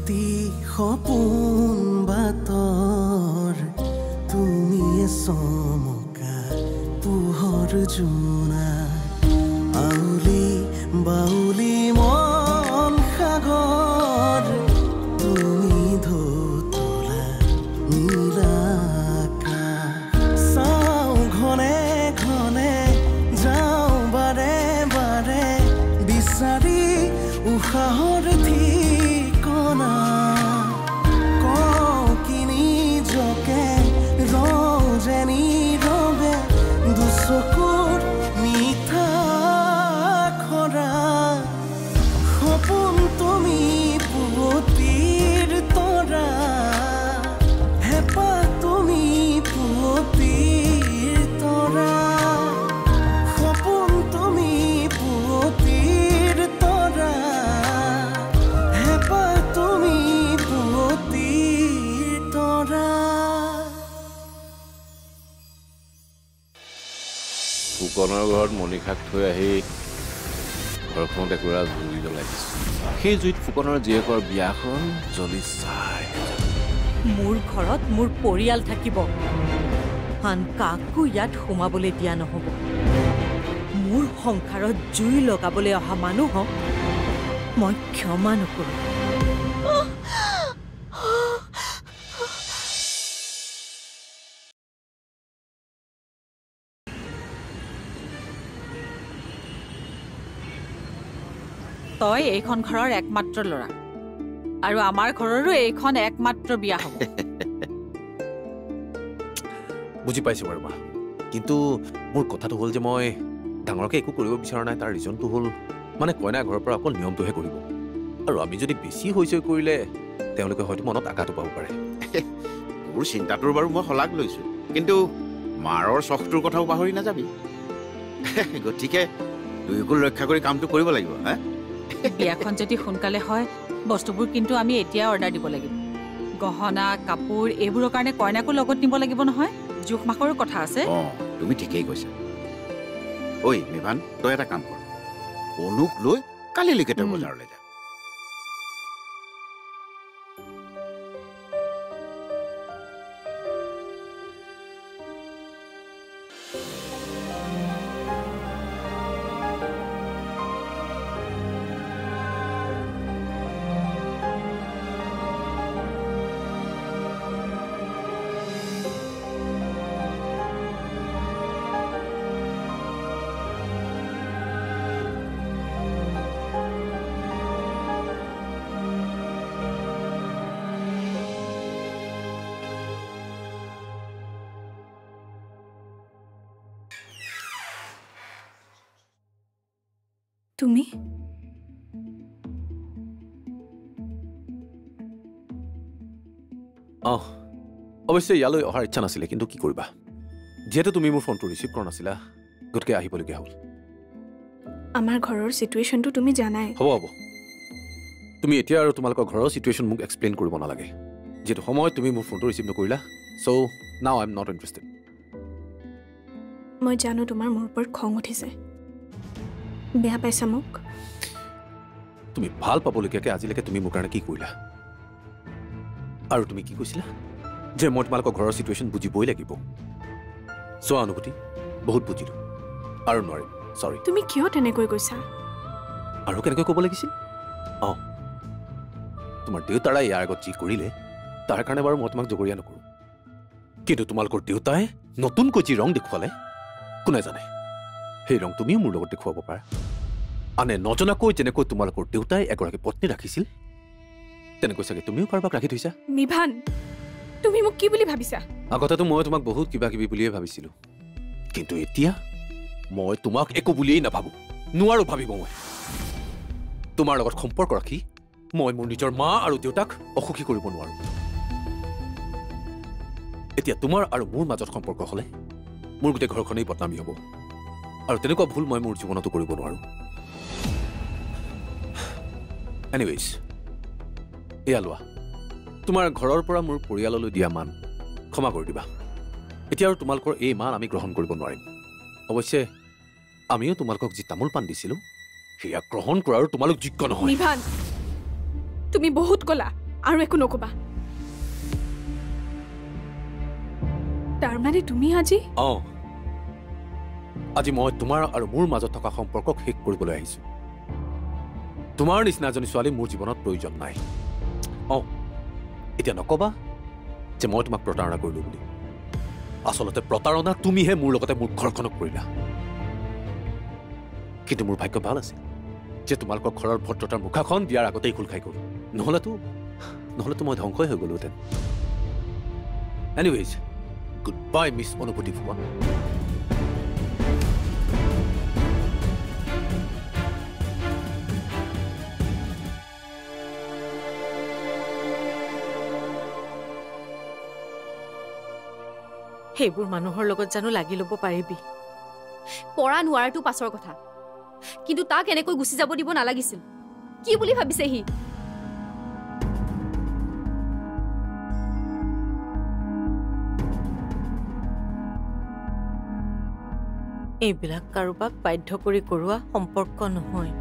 শিকাতি সপোন বাতৰ তুমিয়ে চমকা পোহৰ জোনা। আউলি বাউলি মন সাগৰ মণিষাক থৈ আহি ঘৰখনত একুৰা জুই জ্বলাই দিছো সেই জুইত ফুকনৰ জীয়েকৰ বিয়াখন জ্বলি চাই মোৰ ঘৰত মোৰ পৰিয়াল থাকিব। আন কাকো ইয়াত সোমাবলৈ দিয়া নহ'ব। মোৰ সংসাৰত জুই লগাবলৈ অহা মানুহক মই ক্ষমা নকৰোঁ। তই এইখন ঘৰৰ একমাত্ৰ ল'ৰা। আৰু আমাৰ ঘৰৰো এইখন একমাত্ৰ বিয়া হ'ব। বুজি পাইছোঁ বাৰু মা। কিন্তু মোৰ কথাটো হ'ল যে মই ডাঙৰকৈ একো কৰিব বিচৰা নাই তাৰ ৰিজনটো হ'ল মানে কইনা ঘৰৰ পৰা অকল নিয়মটোহে কৰিব। আৰু আমি যদি বেছি হৈছে কৰিলে তেওঁলোকে হয়তো মনত আঘাতো পাব পাৰে। তোৰ চিন্তাটোৰ বাৰু মই শলাগ লৈছো। কিন্তু মাৰৰ চখটোৰ কথাও পাহৰি নাযাবি। গতিকে দুয়োকো ৰক্ষা কৰি কামটো কৰিব লাগিব হা? বিয়াখন যদি সোনকালে হয় বস্তুবোৰ কিন্তু আমি এতিয়া অৰ্ডাৰ দিব লাগিব। গহনা কাপোৰ এইবোৰৰ কাৰণে কইনাকো লগত নিব লাগিব নহয়। জোখ মাখৰো কথা আছে। তুমি ঠিকেই কৈছা। ঐ মিভান তই এটা কাম কৰ। অনুক লৈ কালিলৈকে তই। বজাৰলৈ যা। তুমি? অঁ অৱশ্যে ইয়ালৈ অহাৰ ইচ্ছা নাছিলে কিন্তু কি কৰিবা? যিহেতু তুমি মোৰ ফোনটো ৰিচিভ কৰা নাছিলা গতিকে আহিবলগীয়া হ'ল। আমাৰ ঘৰৰ চিটুৱেশ্যনটো তুমি জানাই। হ'ব হ'ব। তুমি এতিয়া আৰু তোমালোকৰ ঘৰৰ চিটুৱেশ্যন মোক এক্সপ্লেইন কৰিব নালাগে। যিহেতু সময়ত তুমি মোৰ ফোনটো receive নকৰিলা so now I am not interested মই জানো তোমাৰ মোৰ ওপৰত খং উঠিছে। বেয়া পাইছা মোক? তুমি ভাল পাবলগীয়াকৈ আজিলৈকে তুমি মোৰ কাৰণে কি কৰিলা? আৰু তুমি কি কৈছিলা? যে মই তোমালোকৰ ঘৰৰ চিটুৱেশ্যন বুজিবই লাগিব। চোৱা অনুভূতি বহুত বুজিলোঁ। আৰু নোৱাৰিম চৰি তুমি কিয় তেনেকৈ কৈছা? আৰু কেনেকৈ ক'ব লাগিছিল? অঁ। তোমাৰ দেউতাৰাই ইয়াৰ আগত যি কৰিলে তাৰ কাৰণে বাৰু মই তোমাক জগৰীয়া নকৰোঁ। কিন্তু তোমালোকৰ দেউতাই নতুনকৈ যি ৰং দেখুৱালে কোনে জানে? সেই ৰং তুমিও মোৰ লগত দেখুৱাব পাৰা। আনে নজনাকৈ যেনেকৈ তোমালোকৰ দেউতাই এগৰাকী পত্নী ৰাখিছিল তেনেকৈ চাগে তুমিও কাৰোবাক ৰাখি থৈছা? মিভান তুমি মোক কি বুলি ভাবিছা? আগতেতো মই তোমাক বহুত কিবা কিবি বুলিয়ে ভাবিছিলোঁ। কিন্তু এতিয়া মই তোমাক একো বুলিয়েই নাভাবোঁ। নোৱাৰো ভাবিব মই। তোমাৰ লগত সম্পৰ্ক ৰাখি মই মোৰ নিজৰ মা আৰু দেউতাক অসুখী কৰিব নোৱাৰো। এতিয়া তোমাৰ আৰু মোৰ মাজত সম্পৰ্ক হ'লে মোৰ গোটেই ঘৰখনেই বদনামী হ'ব। আৰু তেনেকুৱা ভুল মই মোৰ জীৱনতো কৰিব নোৱাৰো। এনিৱেজ এয়া লোৱা। তোমাৰ ঘৰৰ পৰা মোৰ পৰিয়াললৈ দিয়া মান ক্ষমা কৰি দিবা। এতিয়া আৰু তোমালোকৰ এই মান আমি গ্ৰহণ কৰিব নোৱাৰিম। অৱশ্যে আমিও তোমালোকক যি তামোল পাণ দিছিলোঁ সেয়া গ্ৰহণ কৰাৰো তোমালোক যোগ্য নহয়। তুমি বহুত ক'লা আৰু একো নক'বা। তাৰমানে তুমি আজি অঁ। আজি মই তোমাৰ আৰু মোৰ মাজত থকা সম্পৰ্কক শেষ কৰিবলৈ আহিছো। তোমাৰ নিচিনা এজনী ছোৱালী মোৰ জীৱনত প্ৰয়োজন নাই। অঁ এতিয়া নকবা যে মই তোমাক প্ৰতাৰণা কৰিলো বুলি। আচলতে প্ৰতাৰণা তুমিহে মোৰ লগতে মোৰ ঘৰখনক কৰিলা। কিন্তু মোৰ ভাগ্য ভাল আছিল যে তোমালোকৰ ঘৰৰ ভদ্ৰতাৰ মুখাখন বিয়াৰ আগতেই খোল খাই গ'ল। নহ'লেতো নহ'লেতো মই ধ্বংসই হৈ গ'লোহেঁতেন। এনিৱেজ গুড বাই মিছ অনুভূতি ফুকন সেইবোৰ মানুহৰ লগত জানো লাগি ল'ব পাৰিবি। পৰা নোৱাৰাটো পাছৰ কথা। কিন্তু তাক এনেকৈ গুচি যাব দিব নালাগিছিল। কি বুলি ভাবিছে সি? এইবিলাক কাৰোবাক বাধ্য কৰি কৰোৱা সম্পৰ্ক নহয়।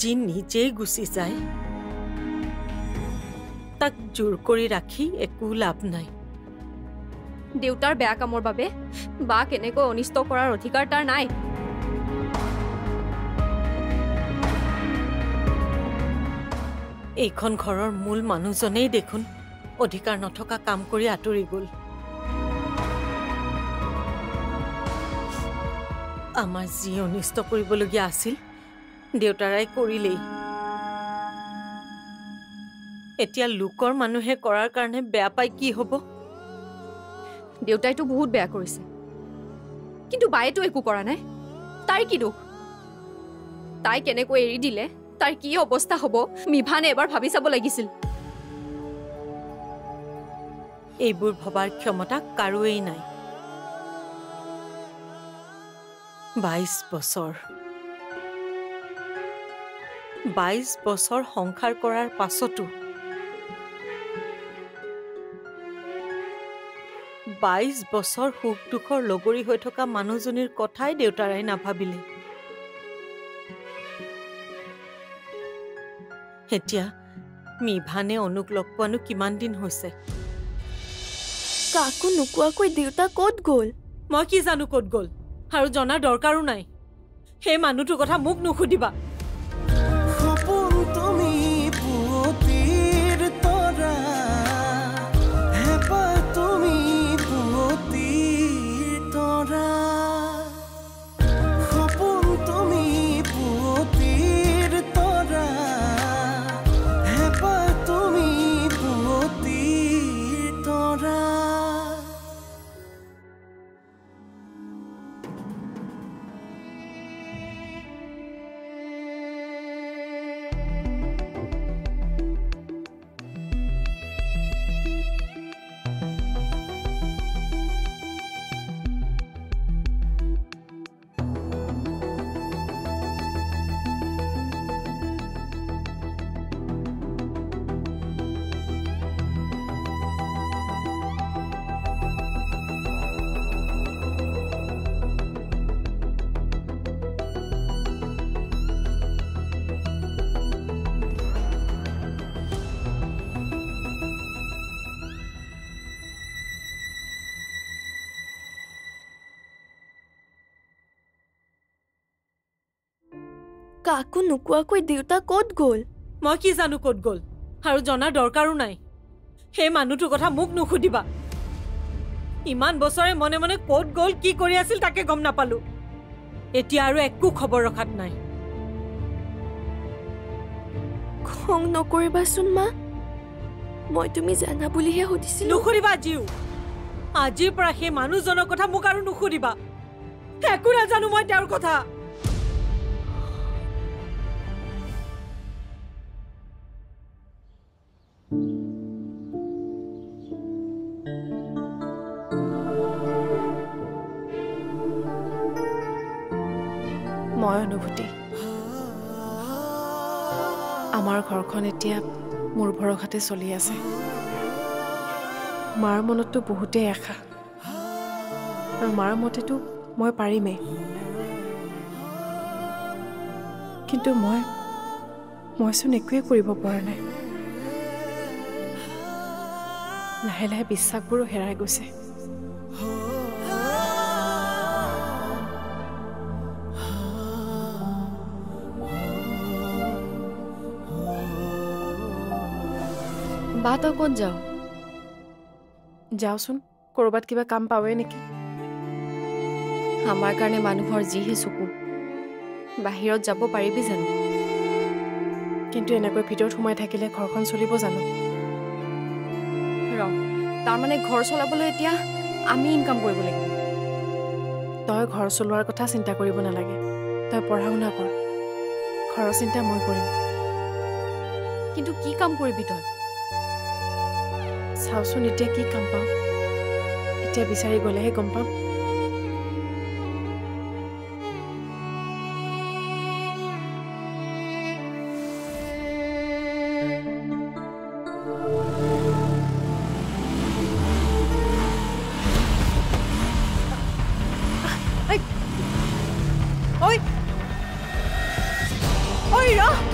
যি নিজেই গুচি যায় তাক জোৰ কৰি ৰাখি একো লাভ নাই। দেউতাৰ বেয়া কামৰ বাবে বাক এনেকৈ অনিষ্ট কৰাৰ অধিকাৰ তাৰ নাই। এইখন ঘৰৰ মূল মানুহজনেই দেখোন অধিকাৰ নথকা কাম কৰি আঁতৰি গ'ল। আমাৰ যি অনিষ্ট কৰিবলগীয়া আছিল দেউতাৰাই কৰিলেই। এতিয়া লোকৰ মানুহে কৰাৰ কাৰণে বেয়া পাই কি হ'ব? দেউতাইতো বহুত বেয়া কৰিছে। কিন্তু বায়েতো একো কৰা নাই। তাইৰ কি দুখ? তাই কেনেকৈ এৰি দিলে তাইৰ কি অৱস্থা হ'ব মিভানে এবাৰ ভাবি চাব লাগিছিল। এইবোৰ ভবাৰ ক্ষমতা কাৰোৱেই নাই। বাইছ বছৰ। বাইছ বছৰ সংসাৰ কৰাৰ পাছতো বাইছ বছৰ সুখ দুখৰ লগৰী হৈ থকা মানুহজনীৰ কথাই দেউতাৰাই নাভাবিলে। এতিয়া মিভানে অনুক লগ পোৱানো কিমান দিন হৈছে? কাকো নোকোৱাকৈ দেউতা ক'ত গ'ল? মই কি জানো ক'ত গ'ল? আৰু জনাৰ দৰকাৰো নাই। সেই মানুহটোৰ কথা মোক নুসুধিবা। কাকো নোকোৱাকৈ দেউতা ক'ত গ'ল? মই কি জানো ক'ত গ'ল? আৰু জনাৰ দৰকাৰো নাই। সেই মানুহটোৰ কথা মোক নুসুধিবা। ইমান বছৰে মনে মনে ক'ত গ'ল কি কৰি আছিল তাকে গম নাপালো। এতিয়া আৰু একো খবৰ ৰখাত নাই। খং নকৰিবাচোন মা। মই তুমি জানা বুলিহে সুধিছিলো। নুসুধিবা আজিও। আজিৰ পৰা সেই মানুহজনৰ কথা মোক আৰু নুসুধিবা। একো নাজানো মই তেওঁৰ কথা। মই অনুভূতি। আমাৰ ঘৰখন এতিয়া মোৰ ভৰসাতে চলি আছে। মাৰ মনততো বহুতেই আশা আৰু মাৰ মতেতো মই পাৰিমেই। কিন্তু মই মইচোন একোৱেই কৰিব পৰা নাই। লাহে লাহে বিশ্বাসবোৰো হেৰাই গৈছে। বা তই ক'ত যাওঁ? যাওঁচোন ক'ৰবাত কিবা কাম পাওঁৱে নেকি? আমাৰ কাৰণে মানুহৰ যিহে চকু। বাহিৰত যাব পাৰিবি জানো? কিন্তু এনেকৈ ভিতৰত সোমাই থাকিলে ঘৰখন চলিব জানো? ৰ তাৰমানে ঘৰ চলাবলৈ এতিয়া আমি ইনকাম কৰিব লাগিব। তই ঘৰ চলোৱাৰ কথা চিন্তা কৰিব নালাগে। তই পঢ়া শুনা কৰ। ঘৰৰ চিন্তা মই কৰিম। কিন্তু কি কাম কৰিবি তই? চাওচোন এতিয়া কি কাম পাওঁ? এতিয়া বিচাৰি গ'লেহে গম পাম। ঐ! ঐ ৰ!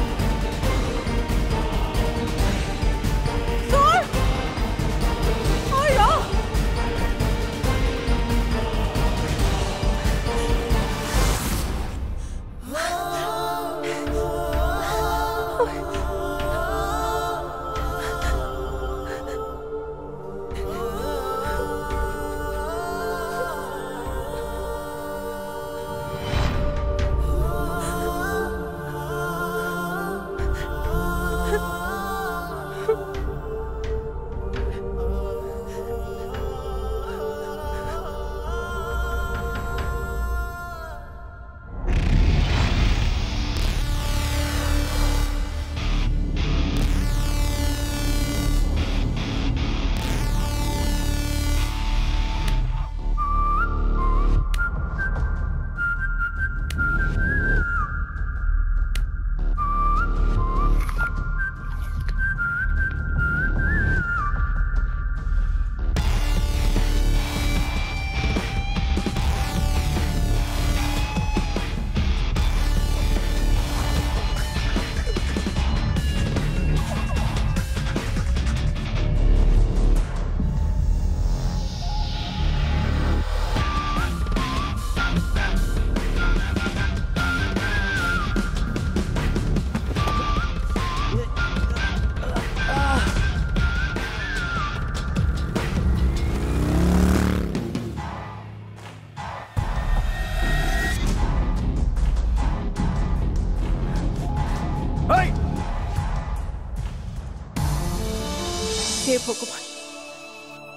হে ভগৱান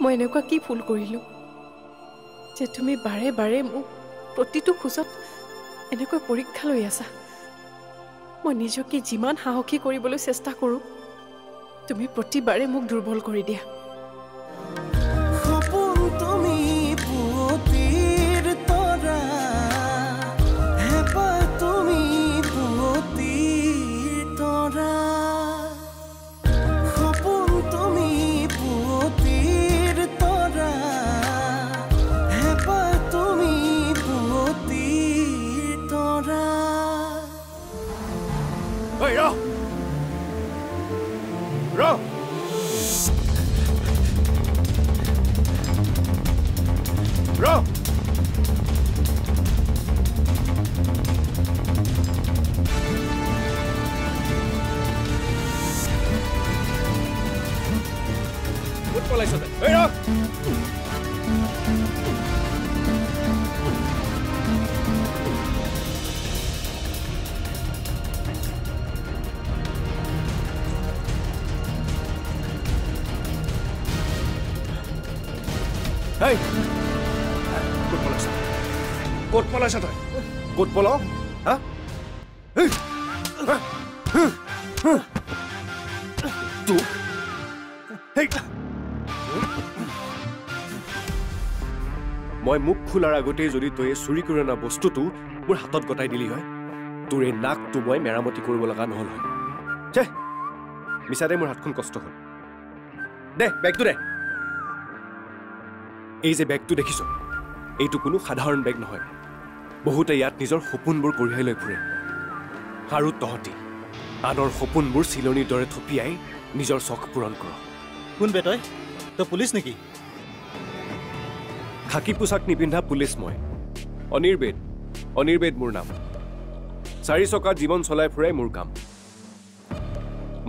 মই এনেকুৱা কি ভুল কৰিলোঁ যে তুমি বাৰে বাৰে মোক প্ৰতিটো খোজত এনেকৈ পৰীক্ষা লৈ আছা? মই নিজকে যিমান সাহসী কৰিবলৈ চেষ্টা কৰোঁ তুমি প্ৰতিবাৰে মোক দুৰ্বল কৰি দিয়া। হেই ক'ত পলাইছ ক'ত পলাইছ তই ক'ত হেই! মই মুখ খোলাৰ আগতেই যদি এই চুৰি কৰি অনা বস্তুটো মোৰ হাতত গতাই দিলি হয় তোৰ এই নাকটো মই মেৰামতি কৰিব লগা নহ'ল হয়। মিছাতে মোৰ হাতখন কষ্ট হ'ল। দে বেগটো দে। এই যে বেগটো দেখিছ এইটো কোনো সাধাৰণ বেগ নহয়। বহুতে ইয়াত নিজৰ সপোনবোৰ কঢ়িয়াই লৈ ফুৰে। আৰু তহঁতি আনৰ সপোনবোৰ চিলনিৰ দৰে থপিয়াই নিজৰ চখ পূৰণ কৰক কোন বে তই? তই পুলিচ নেকি? খাকী পোছাক নিপিন্ধা পুলিচ মই। অনিৰ্বেদ অনিৰ্বেদ মোৰ নাম। চাৰি চকাত জীৱন চলাই ফুৰাই মোৰ কাম।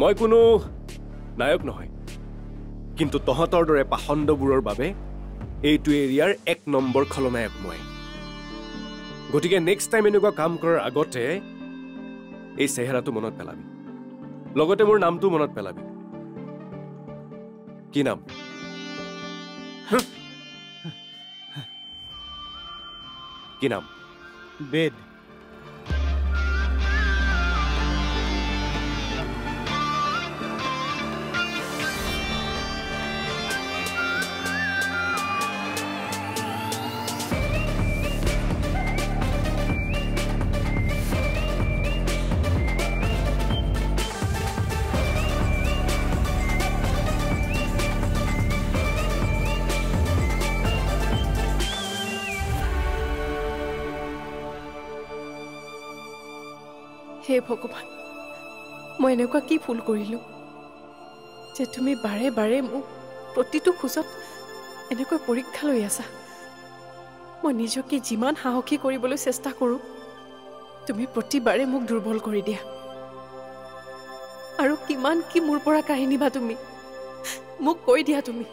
মই কোনো নায়ক নহয়। কিন্তু তহঁতৰ দৰে পাখণ্ডবোৰৰ বাবে এইটো এৰিয়াৰ এক নম্বৰ খলনায়ক মই। গতিকে নেক্সট টাইম এনেকুৱা কাম কৰাৰ আগতে এই চেহেৰাটো মনত পেলাবি। লগতে মোৰ নামটো মনত পেলাবি। কি নাম? কি নাম? বেদ। হে ভগৱান মই এনেকুৱা কি ভুল কৰিলোঁ যে তুমি বাৰে বাৰে মোক প্ৰতিটো খোজত এনেকৈ পৰীক্ষা লৈ আছা? মই নিজকে যিমান সাহসী কৰিবলৈ চেষ্টা কৰোঁ তুমি প্ৰতিবাৰে মোক দুৰ্বল কৰি দিয়া। আৰু কিমান কি মোৰ পৰা কাঢ়ি নিবা তুমি? মোক কৈ দিয়া তুমি।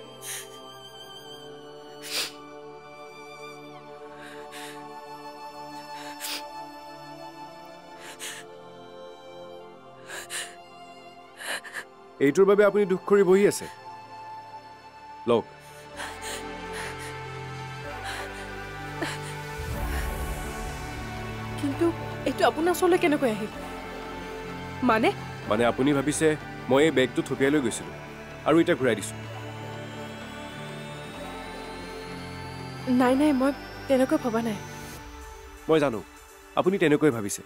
এইটোৰ বাবে আপুনি দুখ কৰি বহি আছে। লওক। কিন্তু এইটো আপোনাৰ ওচৰলৈ কেনেকৈ আহিল? মানে? মানে আপুনি ভাবিছে মই এই বেগটো থপিয়াই লৈ গৈছিলোঁ আৰু এতিয়া ঘূৰাই দিছোঁ। নাই নাই মই তেনেকৈ ভবা নাই। মই জানো আপুনি তেনেকৈ ভাবিছে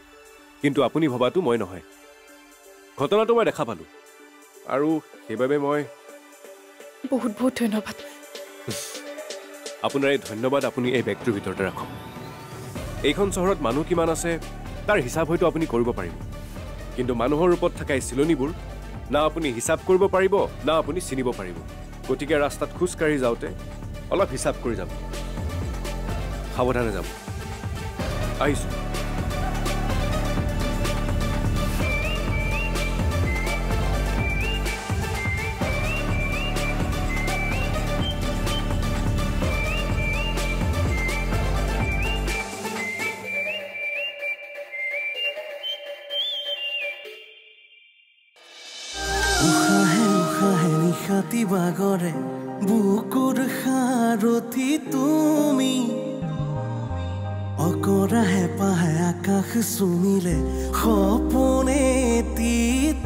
কিন্তু আপুনি ভবাটো মই নহয়। ঘটনাটো মই দেখা পালোঁ। আৰু সেইবাবে মই বহুত বহুত ধন্যবাদ। আপোনাৰ এই ধন্যবাদ আপুনি এই বেগটোৰ ভিতৰতে ৰাখক। এইখন চহৰত মানুহ কিমান আছে তাৰ হিচাপ হয়তো আপুনি কৰিব পাৰিব। কিন্তু মানুহৰ ৰূপত থকা এই চিলনিবোৰ না আপুনি হিচাপ কৰিব পাৰিব না আপুনি চিনিব পাৰিব। গতিকে ৰাস্তাত খোজকাঢ়ি যাওঁতে অলপ হিচাপ কৰি যাব। সাৱধানে যাব। আহিছোঁ। নিশাতি বাগৰে বুকুৰ সাৰথি তুমি। অকৰাহে পাহে আকাশ চুমিলে সপোনেতি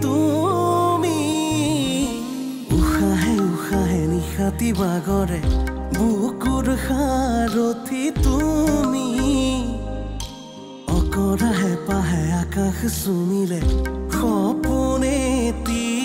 তুমি। উশাহে উশাহে নিশাতি বাগৰে বুকুৰ সাৰথি তুমি। অকৰাহে পাহে আকাশ চুমিলে সপোনেতি তুমি